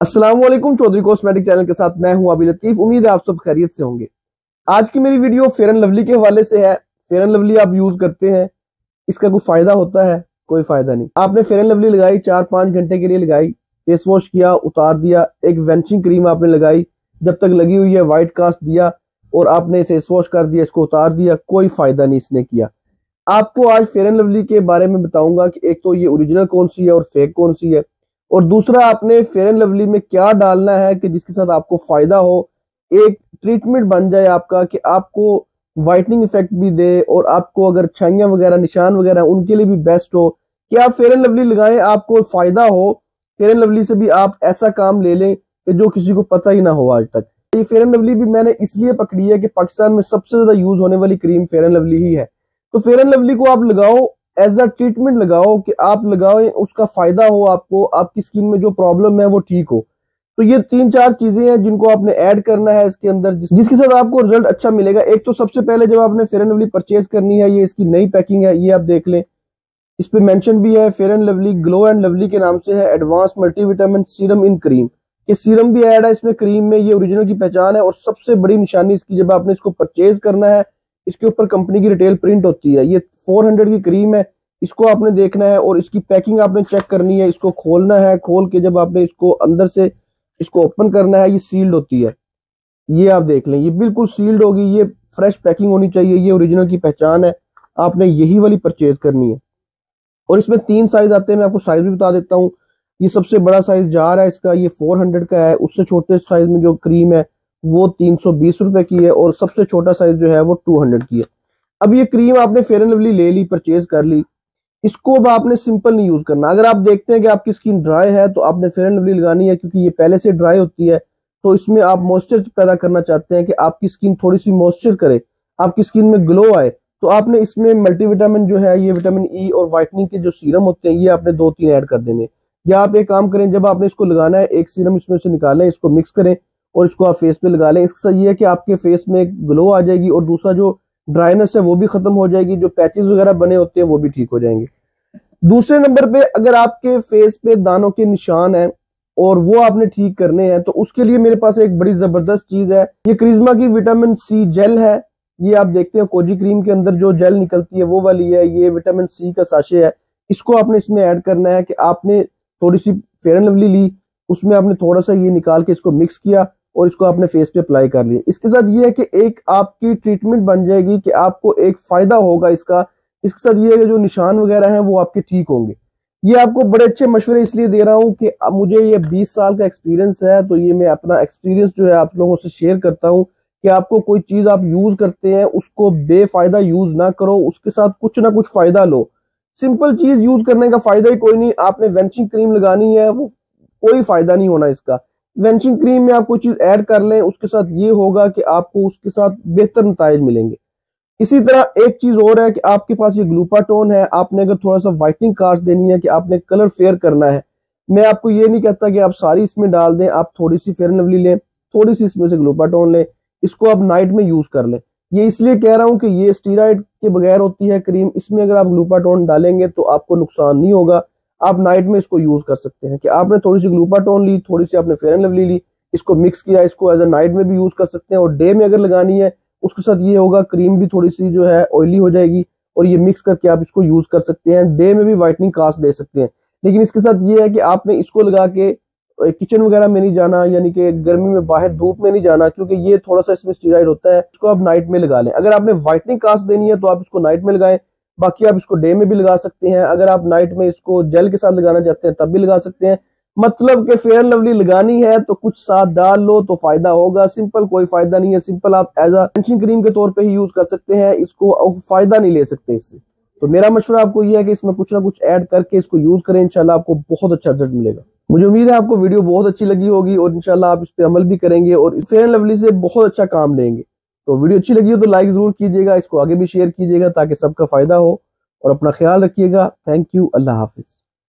वालेकुम Chaudhary cosmetic channel के साथ मैं हूँ अभी लतीफ। उम्मीद है आप सब खैरियत से होंगे। आज की मेरी वीडियो फेयर एंड लवली के हवाले से है। फेयर एंड लवली आप यूज़ करते हैं, इसका कोई फ़ायदा होता है? कोई फ़ायदा नहीं। आपने फेयर एंड लवली लगाई चार पाँच घंटे के लिए लगाई, फेस वॉश किया, उतार दिया, एक वेंचिंग क्रीम आपने लगाई, जब तक लगी हुई है व्हाइट कास्ट दिया, और आपने फेस वॉश कर दिया, इसको उतार दिया, कोई फ़ायदा नहीं इसने किया। आपको आज फेयर एंड लवली के बारे में बताऊँगा कि एक तो ये ओरिजिनल कौन सी है और फेक कौन सी है। और दूसरा, आपने फेयर एंड लवली में क्या डालना है कि जिसके साथ आपको फ़ायदा हो? एक ट्रीटमेंट बन जाए आपका कि आपको व्हाइटनिंग इफ़ेक्ट भी दे और आपको अगर छाइयाँ वगैरह, निशान वगैरह उनके लिए भी बेस्ट हो। कि आप फेयर एंड लवली लगाएँ, आपको फ़ायदा हो? फेयर एंड लवली से भी आप ऐसा काम ले लें कि जो किसी को पता ही ना हो आज तक। ये फेयर एंड लवली भी मैंने इसलिए पकड़ी है कि पाकिस्तान में सबसे ज़्यादा यूज़ होने वाली क्रीम फेयर एंड लवली ही है। तो फेयर एंड लवली को आप लगाओ एज अ ट्रीटमेंट लगाओ कि आप लगाओ उसका फ़ायदा हो आपको आपकी स्किन में जो प्रॉब्लम है वो ठीक हो। तो ये तीन चार चीज़ें हैं जिनको आपने ऐड करना है इसके अंदर जिस, जिसके साथ आपको रिज़ल्ट अच्छा मिलेगा। एक तो सबसे पहले जब आपने फेयर एंड लवली परचेज करनी है ये इसकी नई पैकिंग है ये आप देख लें। इस पे मेंशन भी है Fair and Lovely Glow and Lovely के नाम से है advance multivitamin serum in cream ये सीरम भी ऐड है इसमें क्रीम में ये ओरिजिनल की पहचान है और सबसे बड़ी निशानी इसकी जब आपने इसको परचेज करना है इसके ऊपर कंपनी की रिटेल प्रिंट होती है। ये 400 की क्रीम है इसको आपने देखना है और इसकी पैकिंग आपने चेक करनी है, इसको खोलना है, खोल के जब आपने इसको अंदर से इसको ओपन करना है, ये सील्ड होती है। ये आप देख लें, ये बिल्कुल सील्ड होगी, ये फ्रेश पैकिंग होनी चाहिए, ये ओरिजिनल की पहचान है, आपने यही वाली परचेज करनी है। और इसमें तीन साइज़ आते हैं, मैं आपको साइज़ भी बता देता हूँ। ये सबसे बड़ा साइज़ जार है, इसका ये 400 का है, उससे छोटे साइज़ में जो क्रीम है, वो तीन सौ बीस रुपए की है और सबसे छोटा साइज़ जो है, वो टू हंड्रेड की है। अब ये क्रीम आपने फेयर एंड लवली ले ली, परचेज कर ली इसको अब आपने सिंपल नहीं यूज़ करना। अगर आप देखते हैं कि आपकी स्किन ड्राई है तो आपने फेयर एंड लवली लगानी है, क्योंकि ये पहले से ड्राई होती है तो इसमें आप मॉइस्चर पैदा करना चाहते हैं कि आपकी स्किन थोड़ी सी मॉइस्चर करे, आपकी स्किन में ग्लो आए तो आपने इसमें मल्टीविटामिन जो है, ये विटामिन ई और व्हाइटनिंग के जो सीरम होते हैं, ये आपने दो तीन ऐड कर देने। या आप एक काम करें, जब आपने इसको लगाना है, एक सीरम इसमें से निकालें, इसको मिक्स करें और इसको आप फेस पे लगा लें। इसके ये है कि आपके फेस में ग्लो आ जाएगी और दूसरा जो ड्राइनेस है, वो भी खत्म हो जाएगी, जो पैचेस वगैरह बने होते हैं, वो भी ठीक हो जाएँगे। दूसरे नंबर पे अगर आपके फेस पे दानों के निशान हैं और वो आपने ठीक करने हैं तो उसके लिए मेरे पास एक बड़ी ज़बरदस्त चीज़ है। ये क्रिज्मा की विटामिन सी जेल है। ये आप देखते हैं, कोजी क्रीम के अंदर जो जेल निकलती है, वो वाली है। ये विटामिन सी का साशे है। इसको आपने इसमें ऐड करना है कि आपने थोड़ी सी फेयर लवली ली, उसमें आपने थोड़ा सा ये निकाल के इसको मिक्स किया। और इसको आपने फेस पे अप्लाई कर लिया। इसके साथ ये है कि एक आपकी ट्रीटमेंट बन जाएगी कि आपको एक फ़ायदा होगा इसका। इसके साथ ये जो निशान वगैरह हैं वो आपके ठीक होंगे। ये आपको बड़े अच्छे मशवरे इसलिए दे रहा हूँ कि मुझे ये 20 साल का एक्सपीरियंस है तो ये मैं अपना एक्सपीरियंस जो है आप लोगों से शेयर करता हूँ कि आपको कोई चीज़ आप यूज़ करते हैं, उसको बेफायदा यूज़ ना करो, उसके साथ कुछ ना कुछ फ़ायदा लो। सिंपल चीज़ यूज़ करने का फ़ायदा ही कोई नहीं, आपने वेंचिंग क्रीम लगानी है, वो कोई फ़ायदा नहीं होना इसका। वेंचिंग क्रीम में आप कोई चीज़ ऐड कर लें, उसके साथ ये होगा कि आपको उसके साथ बेहतर नतज मिलेंगे। इसी तरह एक चीज़ और है कि आपके पास ये ग्लूपाटोन है, आपने अगर थोड़ा सा व्हाइटनिंग कार्स देनी है कि आपने कलर फेयर करना है। मैं आपको ये नहीं कहता कि आप सारी इसमें डाल दें, आप थोड़ी सी फेयर लवली लें थोड़ी सी इसमें से ग्लूपाटोन लें, इसको आप नाइट में यूज़ कर लें। ये इसलिए कह रहा हूँ कि ये स्टीराइड के बगैर होती है क्रीम इसमें अगर आप ग्लूपाटोन डालेंगे तो आपको नुकसान नहीं होगा। आप नाइट में इसको यूज़ कर सकते हैं कि आपने थोड़ी सी ग्लूपाटोन ली, थोड़ी सी आपने फेयर लवली ली, इसको मिक्स किया, इसको एज अ नाइट में भी यूज़ कर सकते हैं और डे में अगर लगानी है, उसके साथ ये होगा क्रीम भी थोड़ी सी जो है ऑयली हो जाएगी और ये मिक्स करके आप इसको यूज़ कर सकते हैं डे में भी व्हाइटनिंग कास्ट दे सकते हैं। लेकिन इसके साथ ये है कि आपने इसको लगा के किचन वगैरह में नहीं जाना, यानी कि गर्मी में बाहर धूप में नहीं जाना, क्योंकि ये थोड़ा सा इसमें स्टीराइड होता है, इसको आप नाइट में लगा लें। अगर आपने व्हाइटनिंग कास्ट देनी है तो आप इसको नाइट में लगाएँ बाकी आप इसको डे में भी लगा सकते हैं। अगर आप नाइट में इसको जेल के साथ लगाना चाहते हैं, तब भी लगा सकते हैं। मतलब कि फेयर लवली लगानी है तो कुछ साथ डाल लो तो फ़ायदा होगा। सिंपल कोई फ़ायदा नहीं है। सिंपल आप एज अशिंग क्रीम के तौर पे ही यूज़ कर सकते हैं। इसको फ़ायदा नहीं ले सकते इससे। तो मेरा मशवरा आपको यह है कि इसमें कुछ ना कुछ ऐड करके इसको यूज़ करें। इंशाल्लाह आपको बहुत अच्छा रिज़ल्ट मिलेगा। मुझे उम्मीद है आपको वीडियो बहुत अच्छी लगी होगी और इंशाल्लाह आप इस पर अमल भी करेंगे और फेयर लवली से बहुत अच्छा काम लेंगे। तो वीडियो अच्छी लगी हो तो लाइक ज़रूर कीजिएगा, इसको आगे भी शेयर कीजिएगा ताकि सबका फ़ायदा हो और अपना ख्याल रखिएगा। थैंक यू अल्लाह हाफिज।